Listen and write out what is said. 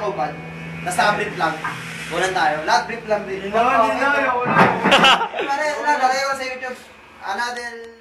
Nakaupad. Nasa brief lang. Ulan tayo. Lahat brief lang din. Hindi na, hindi na, ayoko na. Pare, na, lagay ko sa YouTube. Another